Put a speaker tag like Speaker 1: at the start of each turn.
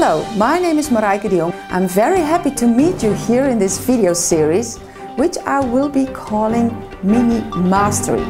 Speaker 1: Hello, my name is Marijke de I'm very happy to meet you here in this video series, which I will be calling Mini Mastery.